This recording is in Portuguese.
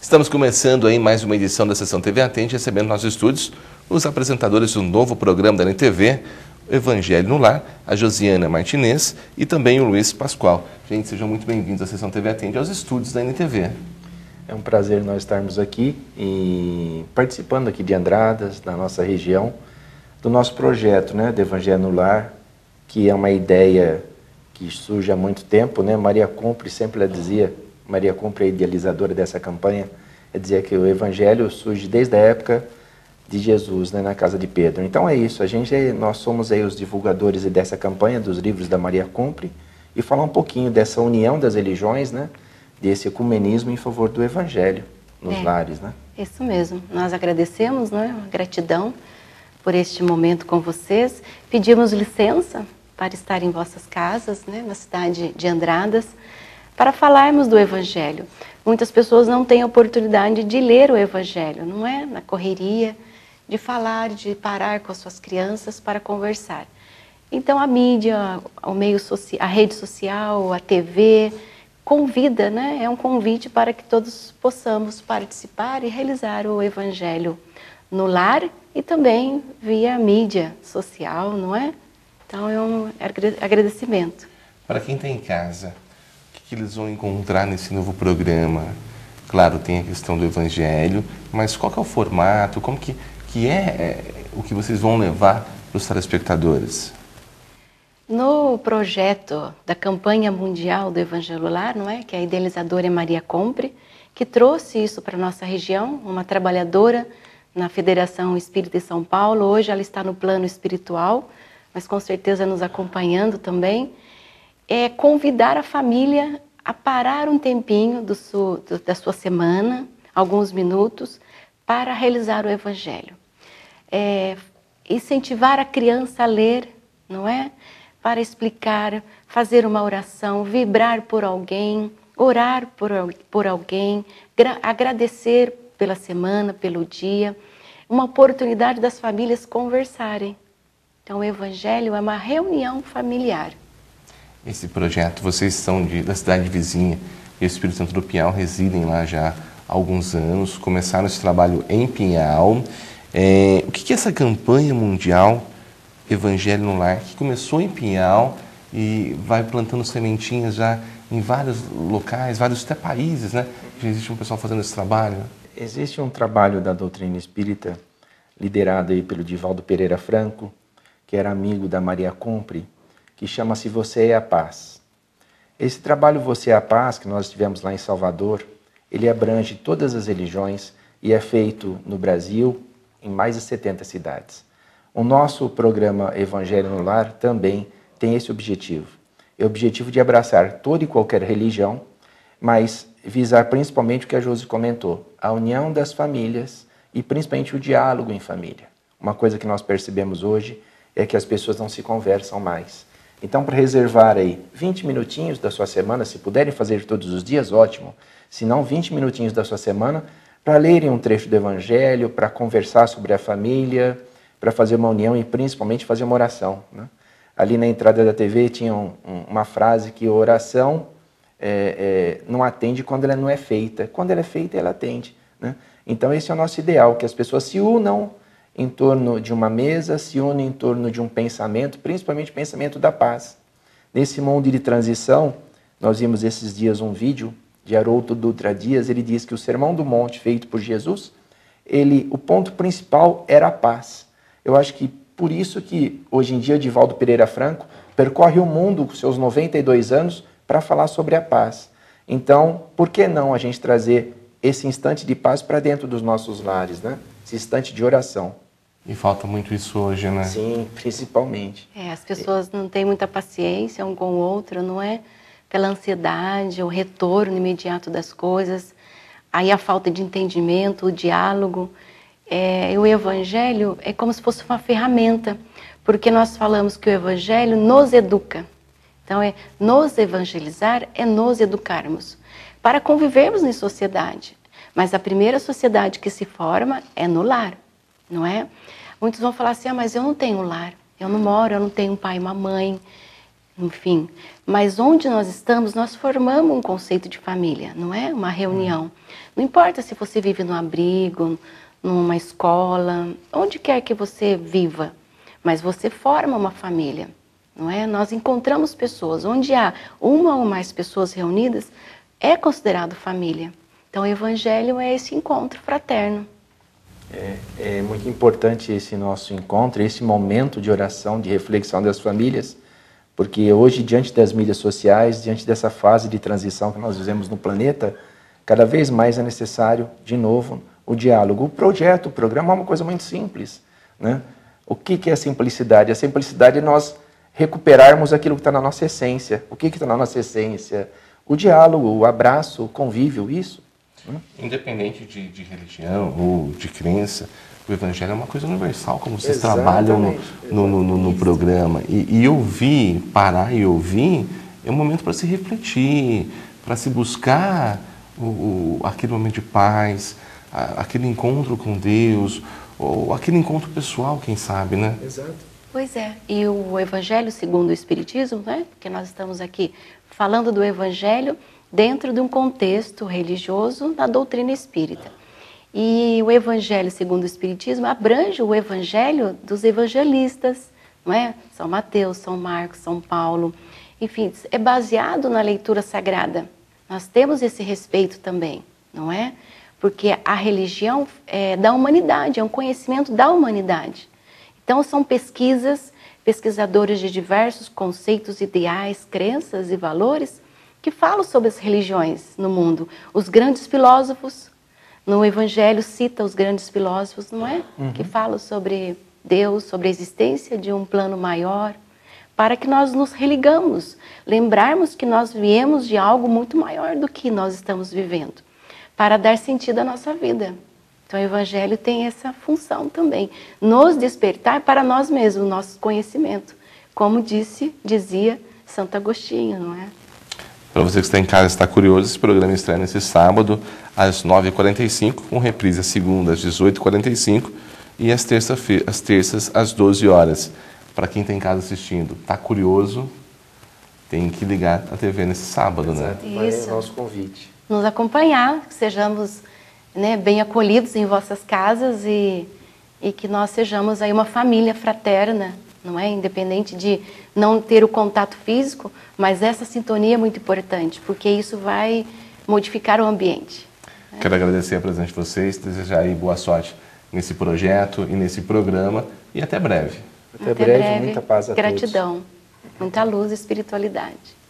Estamos começando aí mais uma edição da Sessão TV Atende, recebendo nos nossos estúdios os apresentadores do novo programa da NTV, Evangelho no Lar, a Josiana Martinez e também o Luiz Pascoal. Gente, sejam muito bem-vindos à Sessão TV Atende, aos estúdios da NTV. É um prazer nós estarmos aqui e participando aqui de Andradas, da nossa região, do nosso projeto né, de Evangelho no Lar, que é uma ideia que surge há muito tempo. Né? Maria Cumpre sempre dizia, Maria Cumpre, a idealizadora dessa campanha, é dizer que o Evangelho surge desde a época de Jesus, né, na casa de Pedro. Então é isso, a gente, nós somos aí os divulgadores dessa campanha dos livros da Maria Cumpre e falar um pouquinho dessa união das religiões, né, desse ecumenismo em favor do Evangelho nos é, lares, né? Isso mesmo. Nós agradecemos, né, gratidão por este momento com vocês. Pedimos licença para estar em vossas casas, né, na cidade de Andradas, para falarmos do Evangelho. Muitas pessoas não têm oportunidade de ler o Evangelho, não é? Na correria, de falar, de parar com as suas crianças para conversar. Então a mídia, o meio social, a rede social, a TV convida, né? É um convite para que todos possamos participar e realizar o evangelho no lar e também via mídia social, não é? Então é um agradecimento. Para quem está em casa, o que eles vão encontrar nesse novo programa? Claro, tem a questão do evangelho, mas qual é o formato? Como que que é, é o que vocês vão levar para os telespectadores? No projeto da campanha mundial do Evangelho Lar, não é, que a idealizadora é Maria Compre, que trouxe isso para a nossa região, uma trabalhadora na Federação Espírita de São Paulo. Hoje ela está no plano espiritual, mas com certeza nos acompanhando também. É convidar a família a parar um tempinho do do, da sua semana, alguns minutos, para realizar o Evangelho é, incentivar a criança a ler, não é? Para explicar, fazer uma oração, vibrar por alguém, orar por, por alguém, agradecer pela semana, pelo dia, uma oportunidade das famílias conversarem. Então, o Evangelho é uma reunião familiar. Esse projeto, vocês são de, da cidade vizinha e o Espírito Santo do Pinhal residem lá já há alguns anos, começaram esse trabalho em Pinhal. É, o que é essa campanha mundial Evangelho no Lar, que começou em Pinhal e vai plantando sementinhas já em vários locais, vários até países, né? Já existe um pessoal fazendo esse trabalho. Existe um trabalho da doutrina espírita liderado aí pelo Divaldo Pereira Franco, que era amigo da Maria Compre, que chama-se Você é a Paz. Esse trabalho Você é a Paz, que nós tivemos lá em Salvador, ele abrange todas as religiões e é feito no Brasil, em mais de 70 cidades. O nosso programa Evangelho no Lar também tem esse objetivo. É o objetivo de abraçar toda e qualquer religião, mas visar principalmente o que a Josi comentou, a união das famílias e principalmente o diálogo em família. Uma coisa que nós percebemos hoje é que as pessoas não se conversam mais. Então, para reservar aí 20 minutinhos da sua semana, se puderem fazer todos os dias, ótimo. Se não, 20 minutinhos da sua semana, para lerem um trecho do Evangelho, para conversar sobre a família, para fazer uma união e principalmente fazer uma oração. Né? Ali na entrada da TV tinha um, um, uma frase que oração é, é, não atende quando ela não é feita. Quando ela é feita, ela atende. Né? Então esse é o nosso ideal, que as pessoas se unam em torno de uma mesa, se unem em torno de um pensamento, principalmente pensamento da paz. Nesse mundo de transição, nós vimos esses dias um vídeo de Haroldo Dutra Dias, ele diz que o Sermão do Monte feito por Jesus, ele, o ponto principal era a paz. Eu acho que por isso que hoje em dia Divaldo Pereira Franco percorre o mundo com seus 92 anos para falar sobre a paz. Então, por que não a gente trazer esse instante de paz para dentro dos nossos lares, né? Esse instante de oração. E falta muito isso hoje, né? Sim, principalmente. É, as pessoas não têm muita paciência um com o outro, não é? pela ansiedade, o retorno imediato das coisas, aí a falta de entendimento, o diálogo. É, o Evangelho é como se fosse uma ferramenta, porque nós falamos que o Evangelho nos educa. Então, é nos evangelizar é nos educarmos para convivermos em sociedade. Mas a primeira sociedade que se forma é no lar, não é? Muitos vão falar assim: ah, mas eu não tenho lar, eu não moro, eu não tenho um pai e uma mãe, enfim. Mas onde nós estamos, nós formamos um conceito de família, não é? Uma reunião. Não importa se você vive no abrigo, numa escola, onde quer que você viva, mas você forma uma família, não é? Nós encontramos pessoas, onde há uma ou mais pessoas reunidas, é considerado família. Então, o Evangelho é esse encontro fraterno. É, é, muito importante esse nosso encontro, esse momento de oração, de reflexão das famílias, porque hoje, diante das mídias sociais, diante dessa fase de transição que nós vivemos no planeta, cada vez mais é necessário, de novo, o diálogo. O projeto, o programa é uma coisa muito simples. Né? O que, que é a simplicidade? A simplicidade é nós recuperarmos aquilo que está na nossa essência. O que está na nossa essência? O diálogo, o abraço, o convívio, isso. Né? Independente de, de, religião ou de crença, o evangelho é uma coisa universal, como vocês exatamente, trabalham no, no, no, no programa. E, e ouvir, parar e ouvir, é um momento para se refletir, para se buscar o, o, aquele momento de paz, a, aquele encontro com Deus, ou aquele encontro pessoal, quem sabe, né? Exato. Pois é, e o Evangelho segundo o Espiritismo, né? Porque nós estamos aqui falando do Evangelho dentro de um contexto religioso da doutrina espírita. E o Evangelho segundo o Espiritismo abrange o Evangelho dos evangelistas, não é? São Mateus, São Marcos, São Paulo, enfim, é baseado na leitura sagrada. Nós temos esse respeito também, não é? Porque a religião é da humanidade, é um conhecimento da humanidade. Então, são pesquisas, pesquisadores de diversos conceitos, ideais, crenças e valores que falam sobre as religiões no mundo. Os grandes filósofos, no Evangelho cita os grandes filósofos, não é? Uhum. Que falam sobre Deus, sobre a existência de um plano maior, para que nós nos religamos, lembrarmos que nós viemos de algo muito maior do que nós estamos vivendo, para dar sentido à nossa vida. Então, o Evangelho tem essa função também, nos despertar para nós mesmos, nosso conhecimento, como disse, dizia Santo Agostinho, não é? Para você que está em casa está curioso, esse programa estreia nesse sábado às 9h45, com reprise às segundas às 18h45 e às, terça às terças às 12 horas. Para quem está em casa assistindo, está curioso, tem que ligar a TV nesse sábado, né? Exato. né? Isso. É o nosso convite. Nos acompanhar, que sejamos né, bem acolhidos em vossas casas e, e que nós sejamos aí uma família fraterna, não é? Independente de não ter o contato físico, mas essa sintonia é muito importante, porque isso vai modificar o ambiente. Né? Quero agradecer a presença de vocês, desejar aí boa sorte nesse projeto e nesse programa e até breve. Até, até breve, breve, muita paz a Gratidão, todos. muita luz e espiritualidade.